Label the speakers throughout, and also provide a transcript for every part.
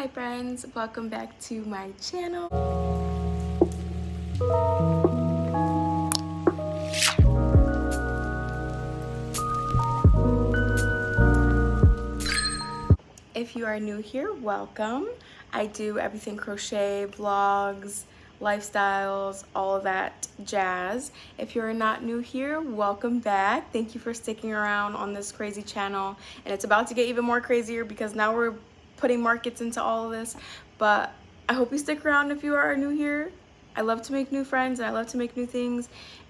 Speaker 1: Hi friends, welcome back to my channel. If you are new here, welcome. I do everything crochet, vlogs, lifestyles, all that jazz. If you're not new here, welcome back. Thank you for sticking around on this crazy channel. And it's about to get even more crazier because now we're putting markets into all of this. But I hope you stick around if you are new here. I love to make new friends and I love to make new things.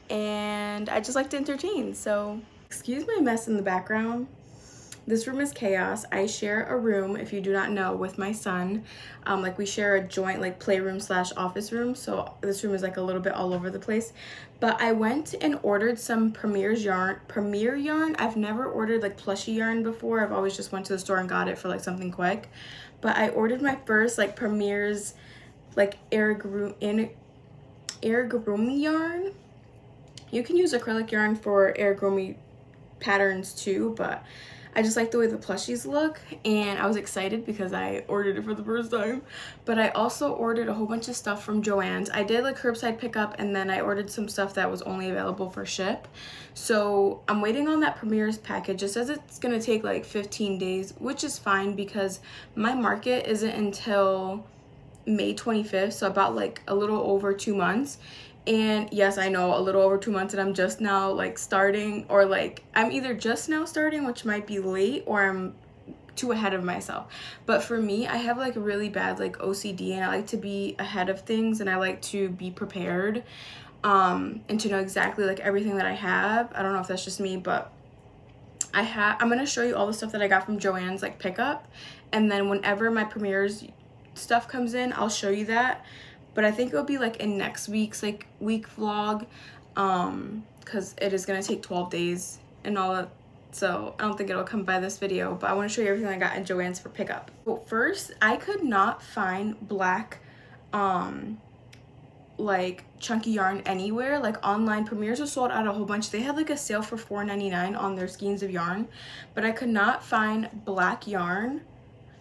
Speaker 1: And I just like to entertain. So excuse my mess in the background. This room is chaos. I share a room, if you do not know, with my son. Um, like we share a joint like playroom slash office room. So this room is like a little bit all over the place. But I went and ordered some Premier's yarn. Premier yarn. I've never ordered like plushy yarn before. I've always just went to the store and got it for like something quick. But I ordered my first like Premier's like air groom in Airgurumi yarn. You can use acrylic yarn for Airgurumi patterns too, but I just like the way the plushies look and I was excited because I ordered it for the first time. But I also ordered a whole bunch of stuff from Joann's. I did like curbside pickup and then I ordered some stuff that was only available for ship. So I'm waiting on that Premier's package. It says it's going to take like 15 days, which is fine because my market isn't until May 25th, so about like a little over two months and yes i know a little over two months and i'm just now like starting or like i'm either just now starting which might be late or i'm too ahead of myself. But for me i have like really bad like ocd and i like to be ahead of things and i like to be prepared um and to know exactly like everything that i have. I don't know if that's just me but i have i'm gonna show you all the stuff that i got from Joann's like pickup. And then whenever my Premier's stuff comes in i'll show you that but I think it'll be like in next week's like week vlog um because it is gonna take 12 days and all that so I don't think it'll come by this video but I want to show you everything I got in Joann's for pickup. But first I could not find black um like chunky yarn anywhere like online Premier's are sold out a whole bunch they had like a sale for $4.99 on their skeins of yarn but I could not find black yarn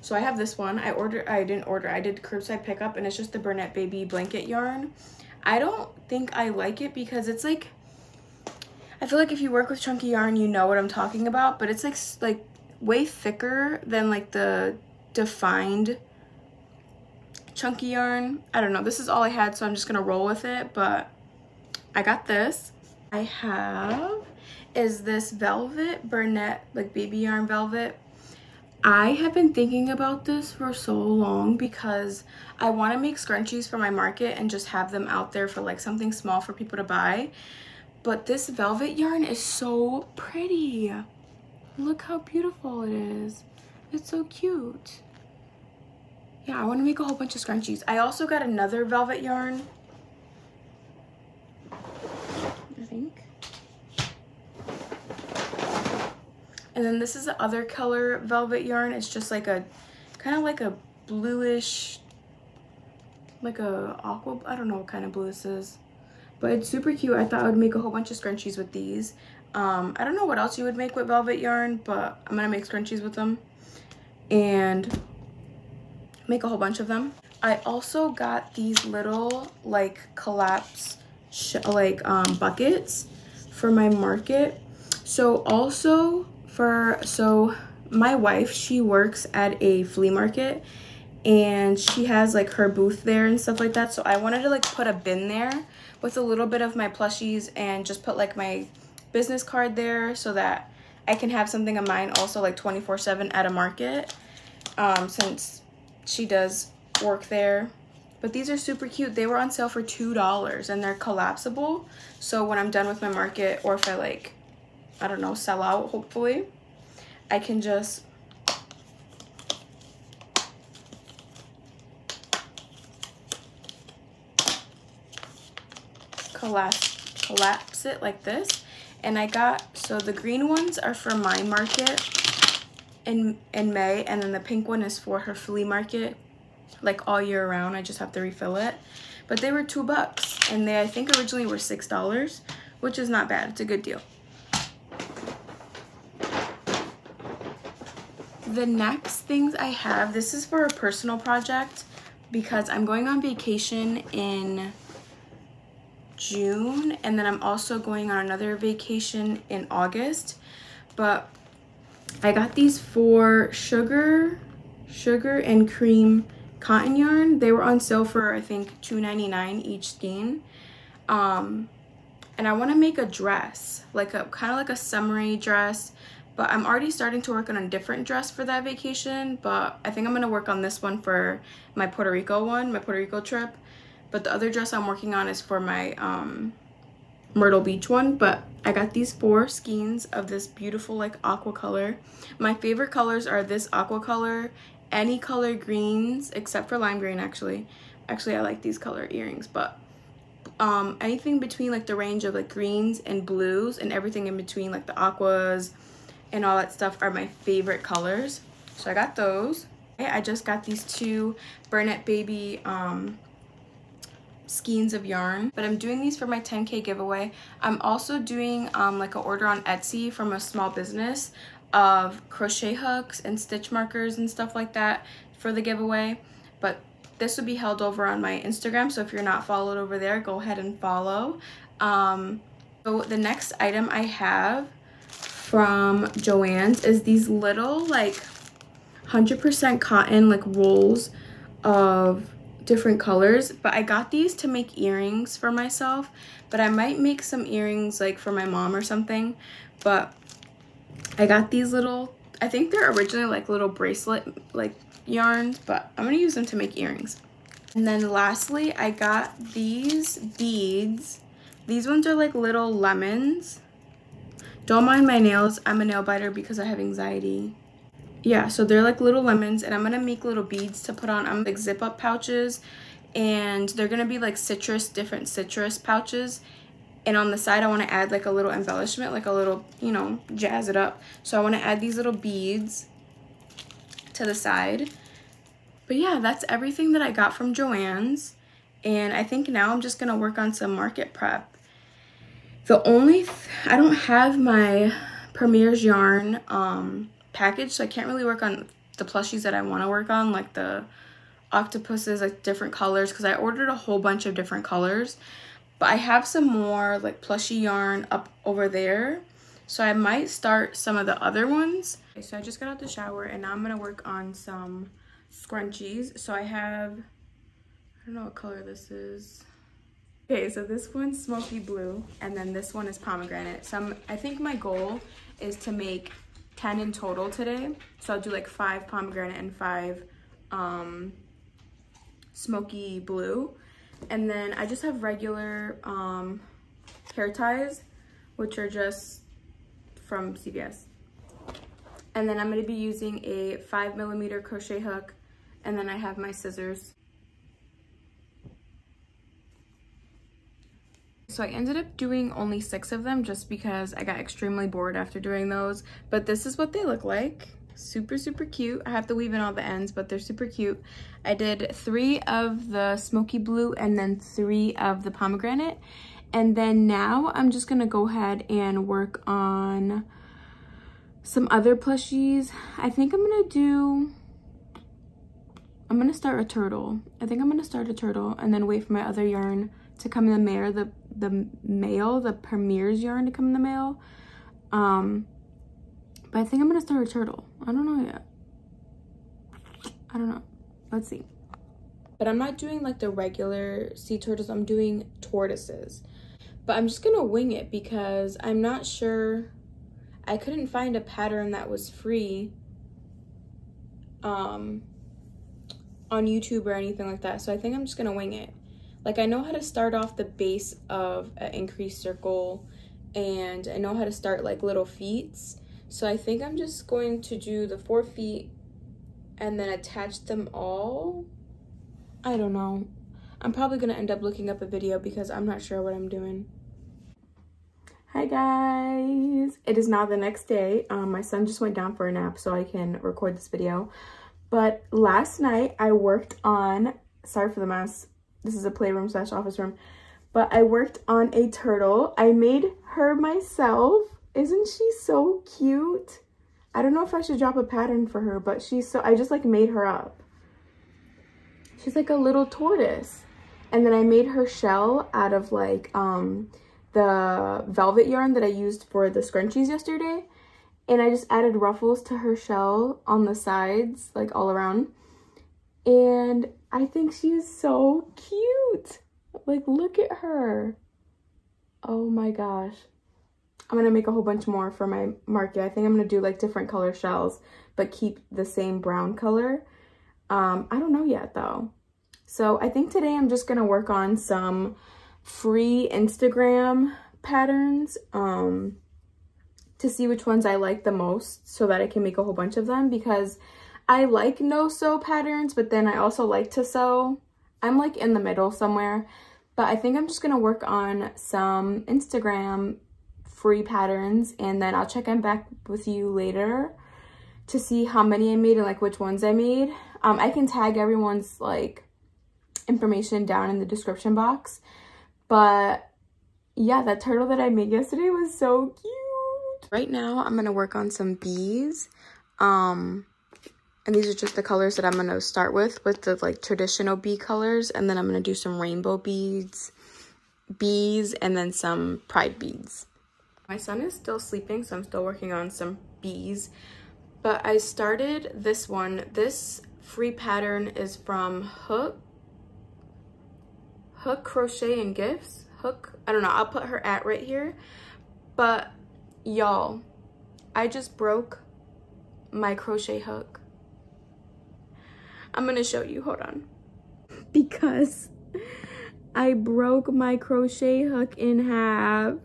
Speaker 1: so I have this one. I ordered, I didn't order, I did curbside pickup and it's just the Bernat Baby blanket yarn. I don't think I like it because it's like, I feel like if you work with chunky yarn, you know what I'm talking about, but it's like, like way thicker than like the defined chunky yarn. I don't know. This is all I had, so I'm just to roll with it, but I got this. I have is this velvet Bernat, like baby yarn velvet I have been thinking about this for so long because I want to make scrunchies for my market and just have them out there for like something small for people to buy. But this velvet yarn is so pretty. Look how beautiful it is. It's so cute. Yeah, I want to make a whole bunch of scrunchies. I also got another velvet yarn And then this is the other color velvet yarn. It's just like a, kind of like a bluish, like a aqua, I don't know what kind of blue this is. But it's super cute. I thought I would make a whole bunch of scrunchies with these. Um, I don't know what else you would make with velvet yarn, but I'm going to make scrunchies with them. And make a whole bunch of them. I also got these little like collapse like um, buckets for my market. So also for so my wife she works at a flea market and she has like her booth there and stuff like that. So i wanted to like put a bin there with a little bit of my plushies and just put like my business card there so that i can have something of mine also like 24 7 at a market um since she does work there. But these are super cute. They were on sale for two dollars and they're collapsible. So when i'm done with my market or if i like I don't know, sell out, hopefully, I can just collapse, collapse it like this. And I got, so the green ones are for my market in, in May, and then the pink one is for her flea market, like all year round. I just have to refill it. But they were two bucks, and they, I think originally were $6, which is not bad. It's a good deal. The next things I have, this is for a personal project because I'm going on vacation in June and then I'm also going on another vacation in August. But I got these for sugar, sugar and cream cotton yarn. They were on sale for I think $2.99 each skein. Um, and I want to make a dress, like a kind of like a summery dress. But I'm already starting to work on a different dress for that vacation. But I think I'm to work on this one for my Puerto Rico one, my Puerto Rico trip. But the other dress I'm working on is for my um, Myrtle Beach one. But I got these four skeins of this beautiful like aqua color. My favorite colors are this aqua color, any color greens except for lime green actually. Actually, I like these color earrings, but um, anything between like the range of like greens and blues and everything in between like the aquas and all that stuff are my favorite colors. So I got those. I just got these two Bernat Baby um, skeins of yarn but i'm doing these for my 10k giveaway i'm also doing um like an order on etsy from a small business of crochet hooks and stitch markers and stuff like that for the giveaway but this will be held over on my Instagram, so if you're not followed over there, go ahead and follow. Um, so the next item I have from Joann's is these little like 100% cotton like rolls of different colors but I got these to make earrings for myself but I might make some earrings like for my mom or something but I got these little I think they're originally like little bracelet like yarns, but I'm to use them to make earrings. And then lastly, I got these beads. These ones are like little lemons. Don't mind my nails. I'm a nail biter because I have anxiety. Yeah, so they're like little lemons and I'm going to make little beads to put on. I'm like zip up pouches and they're going to be like citrus, different citrus pouches. And on the side, I want to add like a little embellishment, like a little, you know, jazz it up. So I want to add these little beads to the side. But yeah, that's everything that I got from Joann's. And I think now I'm just going to work on some market prep. The only, th I don't have my Premier's yarn um, package, so I can't really work on the plushies that I want to work on, like the octopuses, like different colors, because I ordered a whole bunch of different colors. But I have some more like plushy yarn up over there. So I might start some of the other ones. Okay, so I just got out the shower and now I'm going to work on some scrunchies. So I have, I don't know what color this is. Okay, so this one's smoky blue, and then this one is pomegranate. So I'm, I think my goal is to make 10 in total today. So I'll do like five pomegranate and five um, smoky blue. And then I just have regular um, hair ties, which are just from CVS. And then I'm gonna be using a five millimeter crochet hook and then I have my scissors. So I ended up doing only six of them just because I got extremely bored after doing those. But this is what they look like. Super, super cute. I have to weave in all the ends, but they're super cute. I did three of the smoky blue and then three of the pomegranate. And then now I'm just gonna go ahead and work on some other plushies. I think I'm gonna do I'm gonna start a turtle. I think I'm gonna start a turtle and then wait for my other yarn to come in the mail, the the mail, the Premier's yarn to come in the mail. Um, but I think I'm gonna start a turtle. I don't know yet. I don't know. Let's see. But I'm not doing like the regular sea turtles. I'm doing tortoises. But I'm just gonna wing it because I'm not sure. I couldn't find a pattern that was free. Um, on YouTube or anything like that. So I think I'm just gonna wing it. Like I know how to start off the base of an increased circle and I know how to start like little feet. So I think I'm just going to do the four feet and then attach them all. I don't know. I'm probably gonna end up looking up a video because I'm not sure what I'm doing. Hi guys! It is now the next day. Um, my son just went down for a nap so I can record this video. But last night I worked on, sorry for the mess, this is a playroom slash office room, but I worked on a turtle. I made her myself. Isn't she so cute? I don't know if I should drop a pattern for her, but she's so, I just like made her up. She's like a little tortoise. And then I made her shell out of like um, the velvet yarn that I used for the scrunchies yesterday. And I just added ruffles to her shell on the sides, like all around. And I think she is so cute. Like, look at her. Oh my gosh. I'm going to make a whole bunch more for my market. I think I'm going to do like different color shells, but keep the same brown color. Um, I don't know yet though. So I think today I'm just going to work on some free Instagram patterns um, to see which ones I like the most so that I can make a whole bunch of them because I like no-sew patterns, but then I also like to sew. I'm like in the middle somewhere, but I think I'm just going to work on some Instagram free patterns and then I'll check in back with you later to see how many I made and like which ones I made. Um, I can tag everyone's like information down in the description box. But yeah, that turtle that I made yesterday was so cute. Right now, I'm going to work on some bees. Um, and these are just the colors that I'm going to start with, with the like traditional bee colors. And then I'm going to do some rainbow beads, bees, and then some pride beads. My son is still sleeping, so I'm still working on some bees. But I started this one. This free pattern is from Hook. Hook Crochet and Gifts. Hook, I don't know, I'll put her at right here. But y'all, I just broke my crochet hook. I'm gonna show you, hold on. Because I broke my crochet hook in half.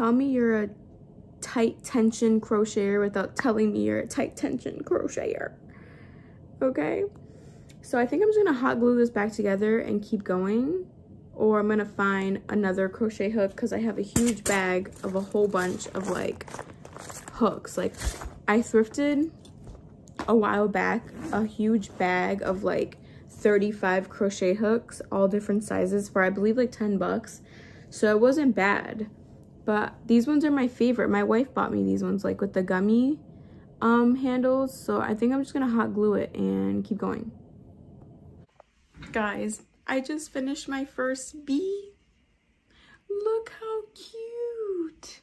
Speaker 1: tell me you're a tight tension crocheter without telling me you're a tight tension crocheter. Okay? So I think I'm just gonna hot glue this back together and keep going. Or I'm gonna find another crochet hook because I have a huge bag of a whole bunch of like hooks. Like I thrifted a while back a huge bag of like 35 crochet hooks, all different sizes for I believe like 10 bucks. So it wasn't bad. But these ones are my favorite. My wife bought me these ones, like with the gummy um, handles. So I think I'm just going to hot glue it and keep going. Guys, I just finished my first bee. Look how cute.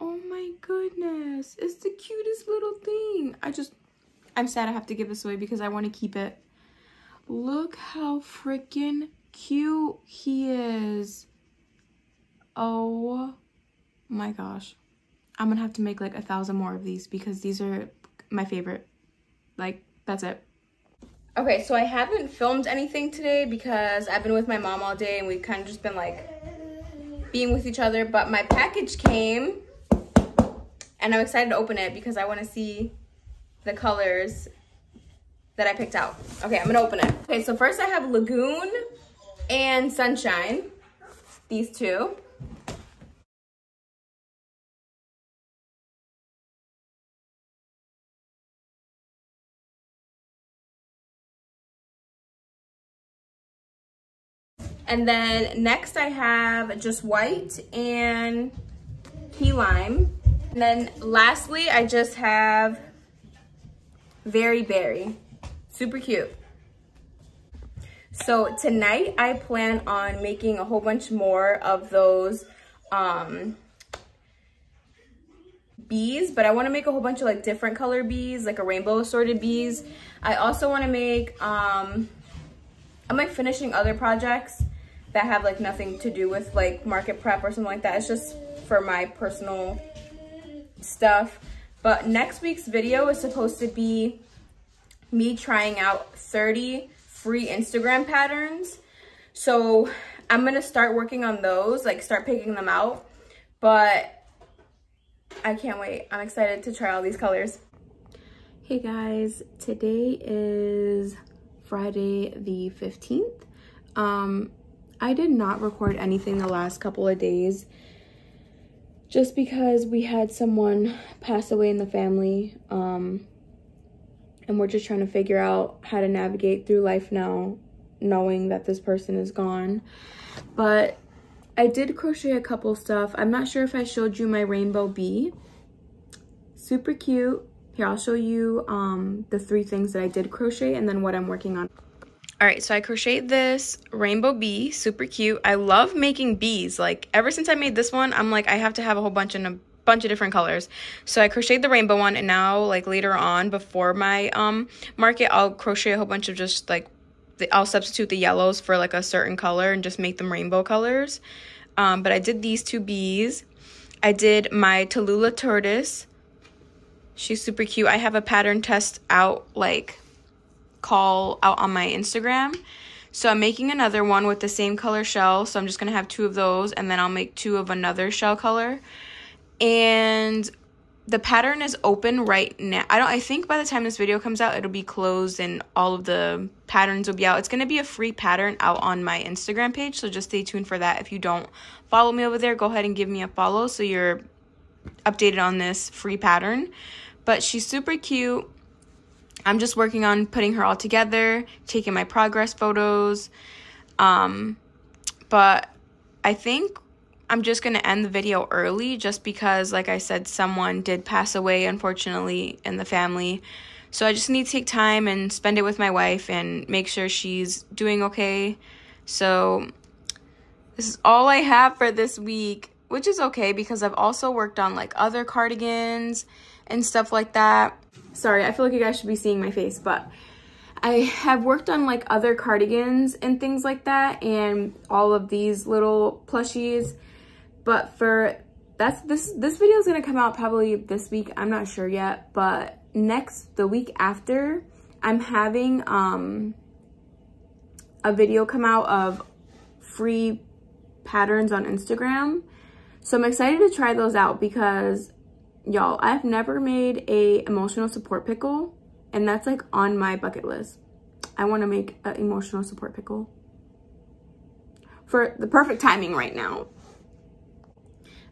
Speaker 1: Oh my goodness. It's the cutest little thing. I just, I'm sad I have to give this away because I want to keep it. Look how freaking cute he is. Oh my gosh. I'm gonna have to make like a thousand more of these because these are my favorite. Like, that's it. Okay, so I haven't filmed anything today because I've been with my mom all day and we've kind of just been like being with each other. But my package came and I'm excited to open it because I want to see the colors that I picked out. Okay, I'm gonna open it. Okay, so first I have Lagoon and Sunshine, these two. And then next I have just white and key lime. And then lastly, I just have Very Berry. Super cute. So tonight I plan on making a whole bunch more of those um, bees, but I want to make a whole bunch of like different color bees, like a rainbow assorted bees. I also want to make, um, I'm like finishing other projects that have like nothing to do with like market prep or something like that. It's just for my personal stuff. But next week's video is supposed to be me trying out 30 free Instagram patterns. So I'm gonna start working on those, like start picking them out. But I can't wait. I'm excited to try all these colors. Hey guys, today is Friday the 15th. Um, I did not record anything the last couple of days just because we had someone pass away in the family um, and we're just trying to figure out how to navigate through life now knowing that this person is gone but I did crochet a couple stuff. I'm not sure if I showed you my rainbow bee. Super cute. Here, I'll show you um, the three things that I did crochet and then what I'm working on. All right, so I crocheted this rainbow bee, super cute. I love making bees. Like, ever since I made this one, I'm like, I have to have a whole bunch in a bunch of different colors. So I crocheted the rainbow one, and now, like, later on, before my um market, I'll crochet a whole bunch of just, like, the, I'll substitute the yellows for, like, a certain color and just make them rainbow colors. Um, but I did these two bees. I did my Tallulah tortoise She's super cute. I have a pattern test out, like, call out on my Instagram. So I'm making another one with the same color shell. So I'm just going to have two of those. And then I'll make two of another shell color. And the pattern is open right now. I don't I think by the time this video comes out it'll be closed and all of the patterns will be out. It's going to be a free pattern out on my Instagram page, so just stay tuned for that. If you don't follow me over there, go ahead and give me a follow so you're updated on this free pattern. But she's super cute. I'm just working on putting her all together, taking my progress photos. Um, but I think I'm just going to end the video early just because, like I said, someone did pass away, unfortunately, in the family. So I just need to take time and spend it with my wife and make sure she's doing okay. So this is all I have for this week, which is okay because I've also worked on like other cardigans and stuff like that. Sorry, I feel like you guys should be seeing my face, but I have worked on like other cardigans and things like that and all of these little plushies. But for that's this this video is gonna come out probably this week. I'm not sure yet, but next the week after, I'm having um a video come out of free patterns on Instagram. So I'm excited to try those out because y'all, I've never made a emotional support pickle and that's like on my bucket list. I want to make an emotional support pickle for the perfect timing right now.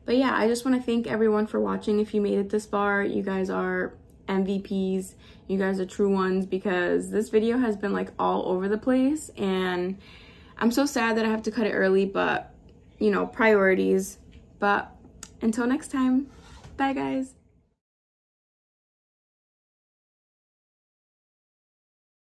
Speaker 1: But yeah, I just want to thank everyone for watching. If you made it this far, you guys are MVPs. You guys are true ones because this video has been like all over the place and I'm so sad that I have to cut it early, but you know, priorities. But until next time, Bye, guys.